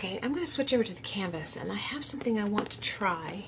Okay, I'm going to switch over to the canvas and I have something I want to try.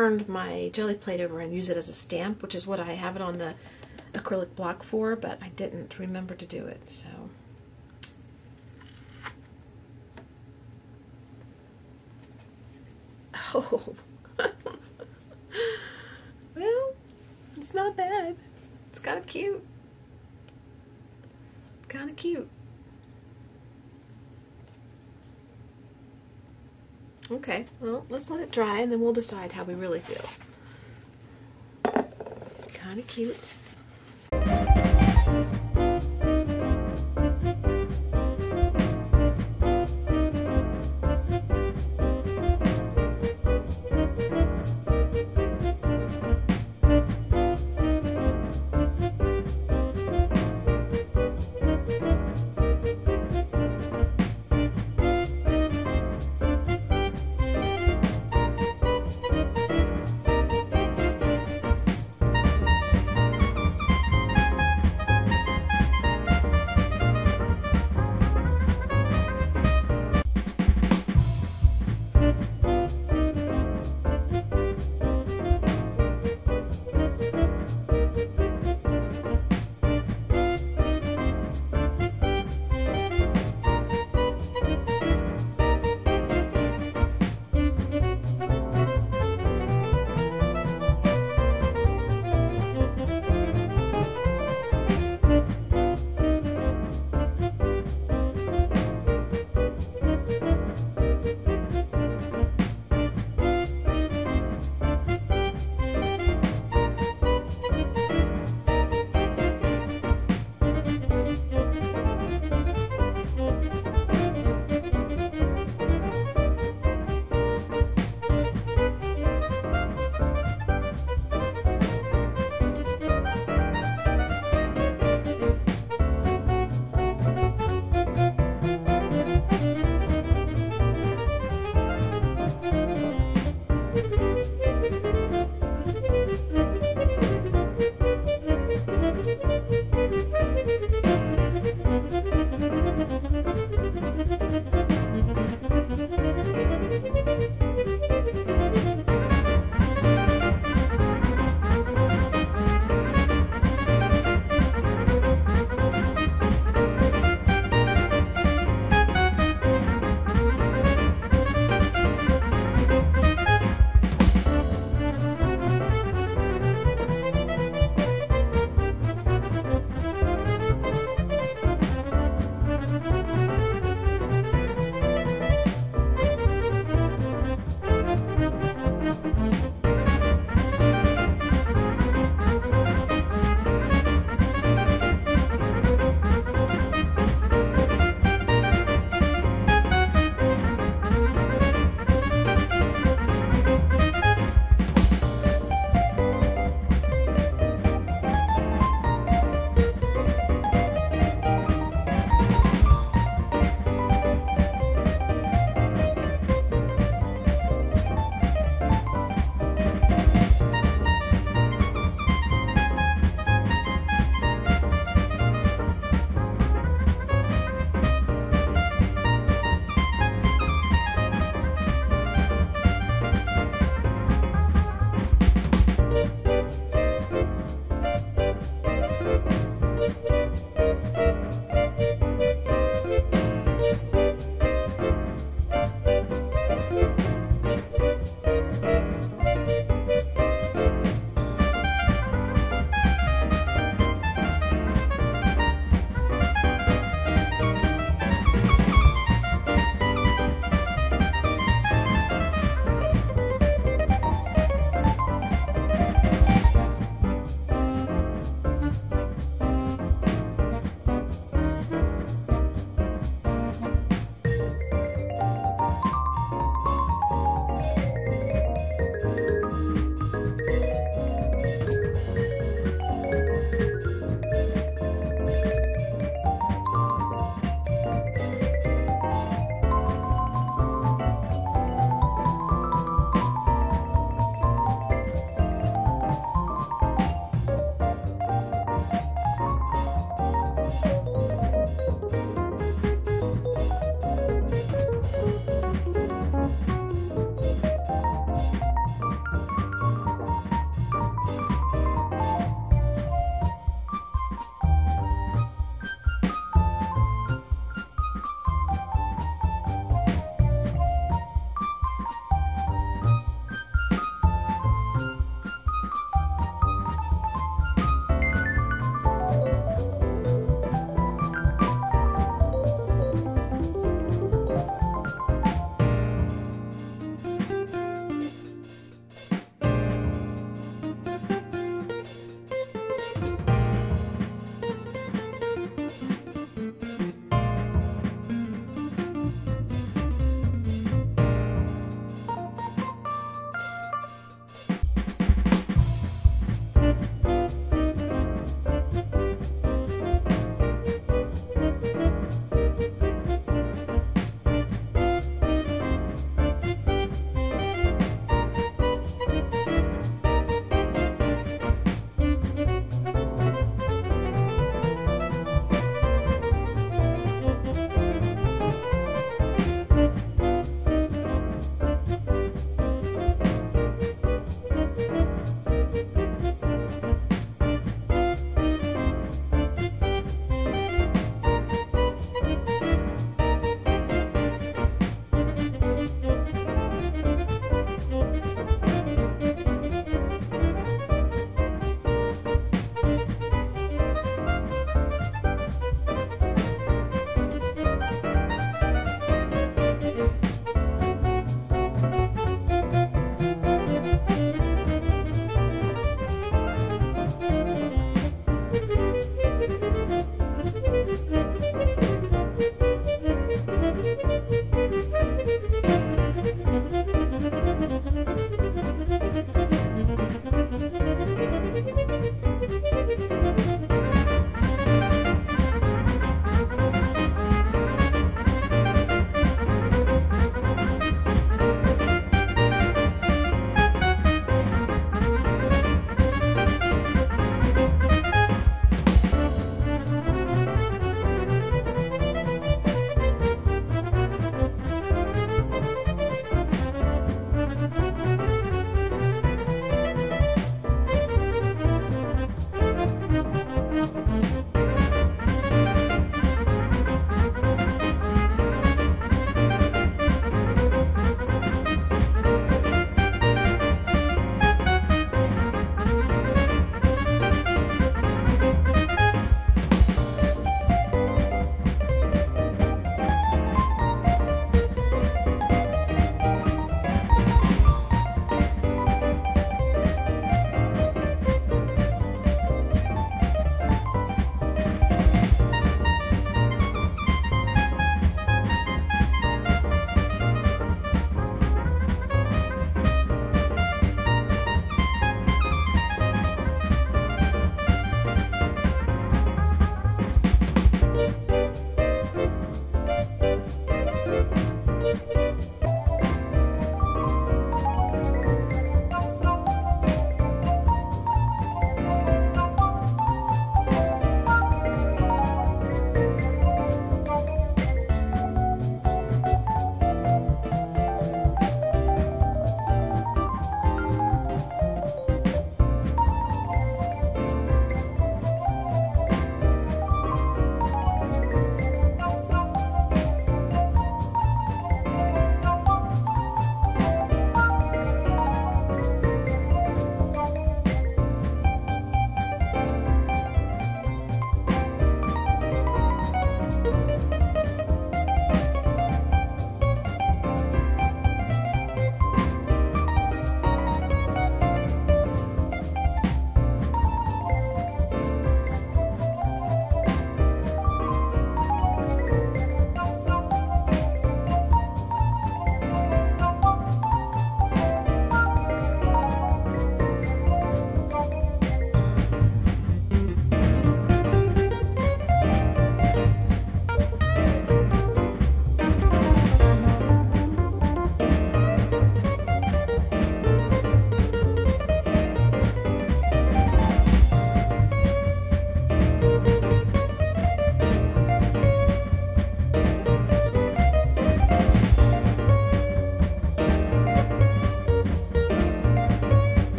Turned my Gelli plate over and use it as a stamp, which is what I have it on the acrylic block for, but I didn't remember to do it, so. Oh. well, it's not bad. It's kind of cute. Kind of cute. Okay, well, let's let it dry and then we'll decide how we really feel. Kind of cute.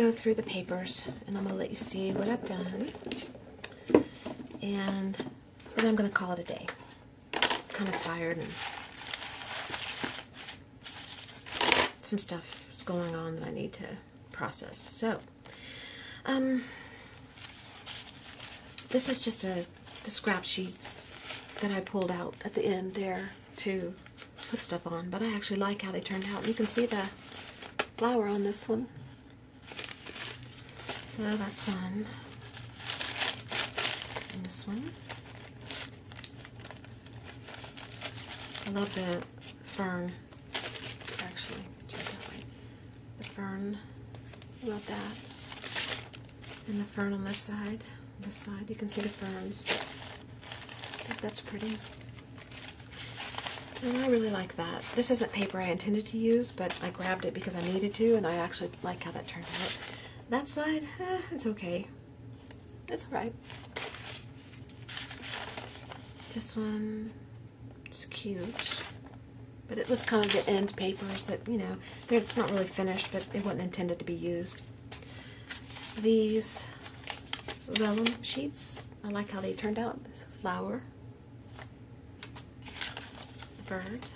Go through the papers and I'm going to let you see what I've done. And then I'm going to call it a day. Kind of tired and some stuff is going on that I need to process. So, um, this is just a the scrap sheets that I pulled out at the end there to put stuff on, but I actually like how they turned out. You can see the flower on this one. So that's one. And this one. I love the fern. Actually, the fern. Love that. And the fern on this side. This side, you can see the ferns. I think that's pretty. And I really like that. This isn't paper I intended to use, but I grabbed it because I needed to, and I actually like how that turned out. That side, eh, it's okay. It's alright. This one is cute. But it was kind of the end papers that, you know, it's not really finished, but it wasn't intended to be used. These vellum sheets, I like how they turned out. This flower bird.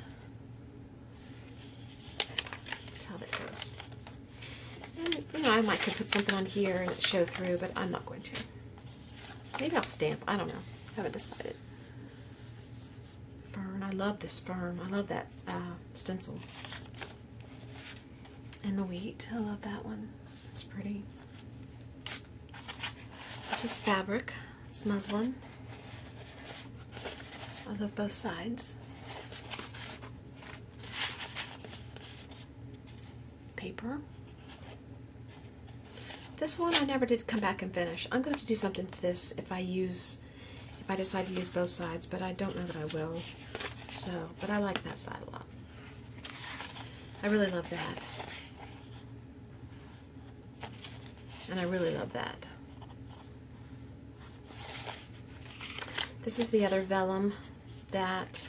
That's how that goes. And, you know, I might could put something on here and show through, but I'm not going to. Maybe I'll stamp. I don't know. haven't decided. Fern. I love this fern. I love that uh, stencil. And the wheat. I love that one. It's pretty. This is fabric. It's muslin. I love both sides. paper. This one I never did come back and finish. I'm going to have to do something to this if I use, if I decide to use both sides, but I don't know that I will. So, but I like that side a lot. I really love that. And I really love that. This is the other vellum that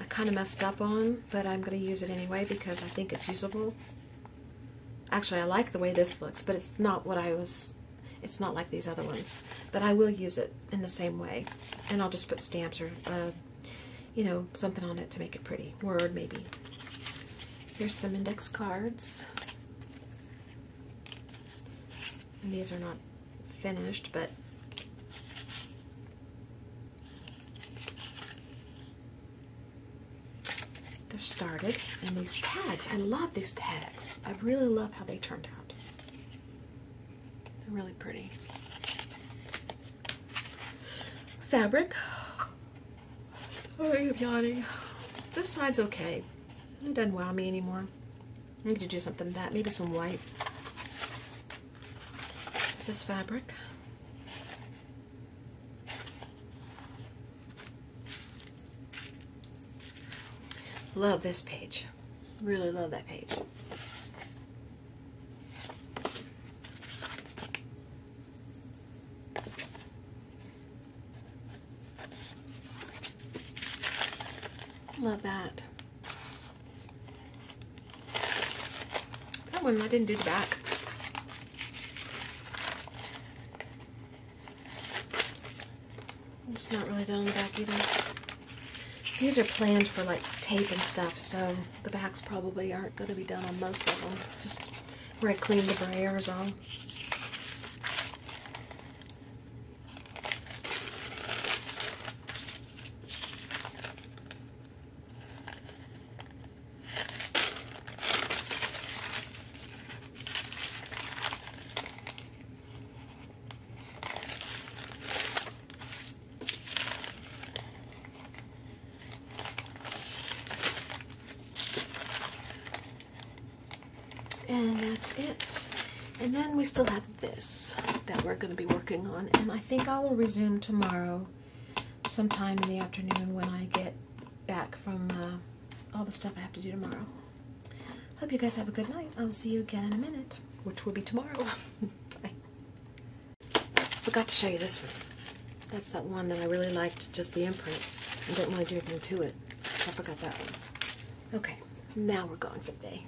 I kind of messed up on, but I'm going to use it anyway because I think it's usable. Actually, I like the way this looks, but it's not what I was, it's not like these other ones. But I will use it in the same way. And I'll just put stamps or, uh, you know, something on it to make it pretty. Word, maybe. Here's some index cards. And these are not finished, but started. And these tags, I love these tags. I really love how they turned out. They're really pretty. Fabric. Oh, I'm yawning. This side's okay. It doesn't wow me anymore. I need to do something to that. Maybe some white. This is fabric. Love this page. Really love that page. Love that. That one, I didn't do the back. It's not really done on the back either. These are planned for like tape and stuff, so the backs probably aren't going to be done on most of them. Just where I clean the brayers on. And that's it. And then we still have this that we're going to be working on. And I think I will resume tomorrow sometime in the afternoon when I get back from uh, all the stuff I have to do tomorrow. Hope you guys have a good night. I'll see you again in a minute, which will be tomorrow. Bye. Forgot to show you this one. That's that one that I really liked, just the imprint. I didn't want to do anything to it. I forgot that one. Okay, now we're going for the day.